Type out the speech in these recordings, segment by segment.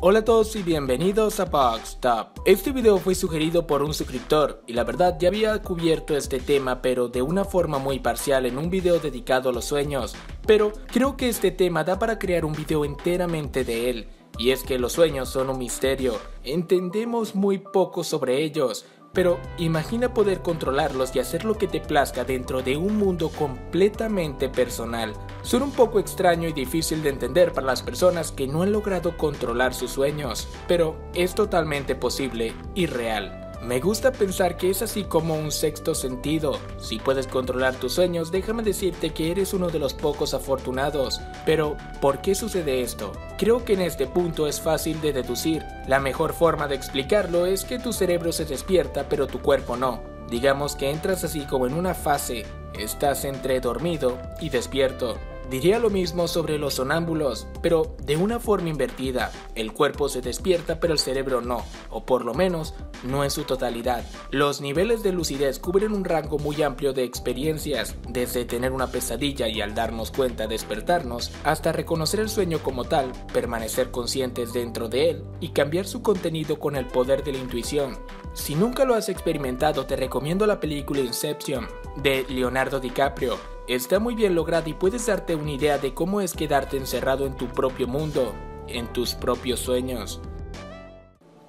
Hola a todos y bienvenidos a Top. Este video fue sugerido por un suscriptor y la verdad ya había cubierto este tema pero de una forma muy parcial en un video dedicado a los sueños, pero creo que este tema da para crear un video enteramente de él. Y es que los sueños son un misterio, entendemos muy poco sobre ellos, pero imagina poder controlarlos y hacer lo que te plazca dentro de un mundo completamente personal. Son un poco extraño y difícil de entender para las personas que no han logrado controlar sus sueños, pero es totalmente posible y real. Me gusta pensar que es así como un sexto sentido. Si puedes controlar tus sueños, déjame decirte que eres uno de los pocos afortunados. Pero, ¿por qué sucede esto? Creo que en este punto es fácil de deducir. La mejor forma de explicarlo es que tu cerebro se despierta pero tu cuerpo no. Digamos que entras así como en una fase. Estás entre dormido y despierto. Diría lo mismo sobre los sonámbulos, pero de una forma invertida. El cuerpo se despierta pero el cerebro no, o por lo menos no en su totalidad. Los niveles de lucidez cubren un rango muy amplio de experiencias, desde tener una pesadilla y al darnos cuenta despertarnos, hasta reconocer el sueño como tal, permanecer conscientes dentro de él y cambiar su contenido con el poder de la intuición. Si nunca lo has experimentado, te recomiendo la película Inception de Leonardo DiCaprio Está muy bien lograda y puedes darte una idea de cómo es quedarte encerrado en tu propio mundo, en tus propios sueños.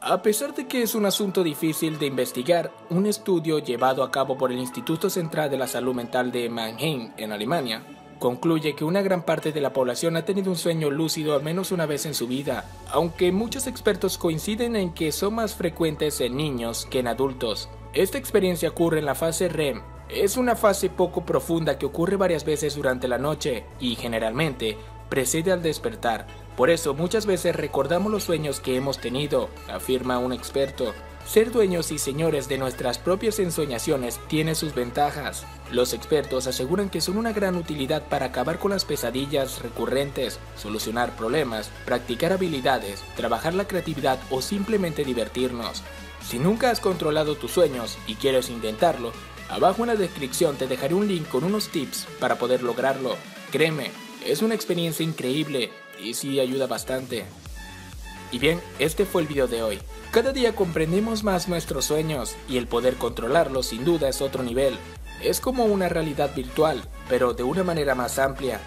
A pesar de que es un asunto difícil de investigar, un estudio llevado a cabo por el Instituto Central de la Salud Mental de Mannheim, en Alemania, concluye que una gran parte de la población ha tenido un sueño lúcido al menos una vez en su vida, aunque muchos expertos coinciden en que son más frecuentes en niños que en adultos. Esta experiencia ocurre en la fase REM, es una fase poco profunda que ocurre varias veces durante la noche y generalmente precede al despertar. Por eso muchas veces recordamos los sueños que hemos tenido, afirma un experto. Ser dueños y señores de nuestras propias ensoñaciones tiene sus ventajas. Los expertos aseguran que son una gran utilidad para acabar con las pesadillas recurrentes, solucionar problemas, practicar habilidades, trabajar la creatividad o simplemente divertirnos. Si nunca has controlado tus sueños y quieres intentarlo, Abajo en la descripción te dejaré un link con unos tips para poder lograrlo. Créeme, es una experiencia increíble y sí ayuda bastante. Y bien, este fue el video de hoy. Cada día comprendemos más nuestros sueños y el poder controlarlos sin duda es otro nivel. Es como una realidad virtual, pero de una manera más amplia.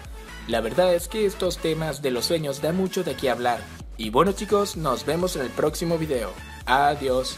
La verdad es que estos temas de los sueños dan mucho de qué hablar. Y bueno chicos, nos vemos en el próximo video. Adiós.